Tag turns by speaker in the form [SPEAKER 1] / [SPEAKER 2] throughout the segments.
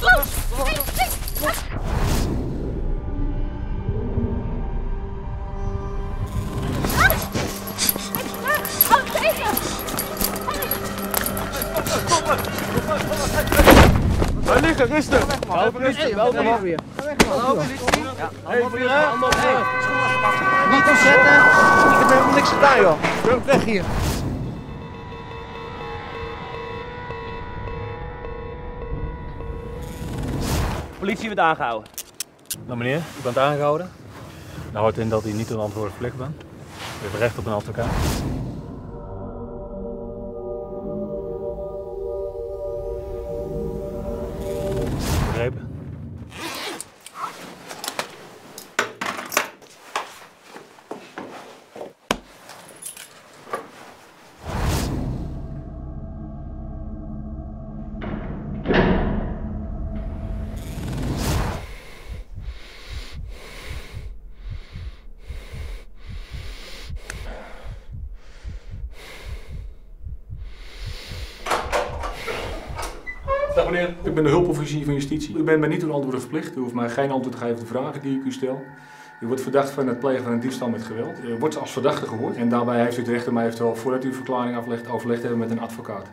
[SPEAKER 1] Los! Tegen!
[SPEAKER 2] Wij liggen, rustig.
[SPEAKER 3] Hallo, weer.
[SPEAKER 2] Hallo, politie. Ja.
[SPEAKER 3] Niet ontzetten. Ik heb helemaal niks gedaan, joh. Weg hier.
[SPEAKER 2] Politie wordt aangehouden.
[SPEAKER 4] Nou meneer, u bent aangehouden. Dat houdt in dat u niet een verplicht bent. U heeft recht op een advocaat.
[SPEAKER 5] Dag meneer, ik ben de hulpofficier van justitie. U bent mij niet door antwoorden verplicht. U hoeft mij geen antwoord te geven op de vragen die ik u stel. U wordt verdacht van het plegen van een diefstal met geweld. U wordt als verdachte gehoord. En daarbij heeft u het recht om mij eventueel voordat u verklaring aflegt overlegd te hebben met een advocaat.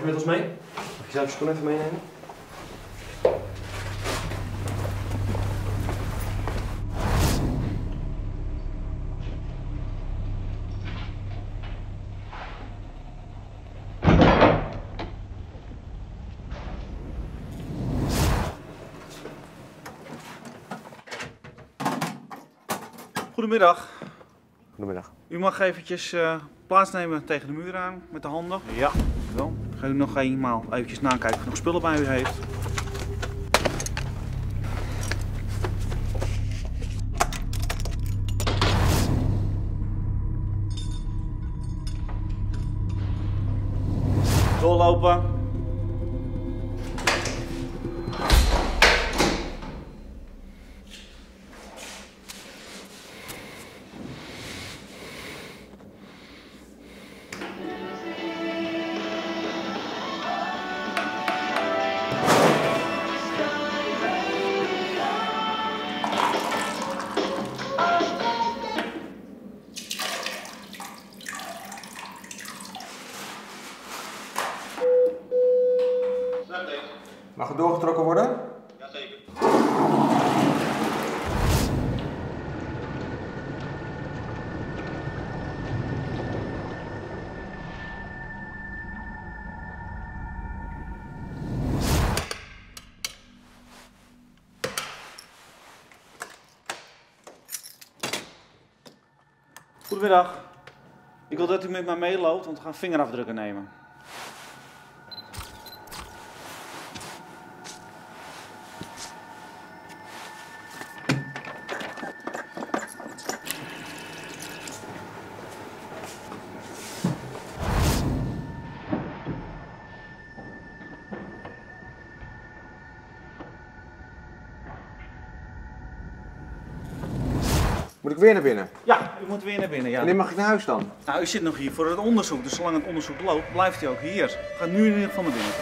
[SPEAKER 2] U met ons mee? Mag je zelf je schoen even meenemen?
[SPEAKER 6] Goedemiddag.
[SPEAKER 2] Goedemiddag.
[SPEAKER 6] U mag eventjes eh, plaatsnemen tegen de muur aan met de handen.
[SPEAKER 2] Ja.
[SPEAKER 6] Wel. Ga u nog eenmaal eventjes nakijken of u nog spullen bij u heeft. Doorlopen.
[SPEAKER 2] Mag er doorgetrokken worden?
[SPEAKER 6] Goedemiddag. Ik wil dat u met mij meeloopt, want we gaan vingerafdrukken nemen.
[SPEAKER 3] Moet ik weer naar binnen?
[SPEAKER 6] Ja, u moet weer naar binnen. Ja.
[SPEAKER 3] Wanneer mag ik naar huis dan?
[SPEAKER 6] Nou, u zit nog hier voor het onderzoek, dus zolang het onderzoek loopt, blijft u ook hier. Ga nu in ieder geval naar binnen.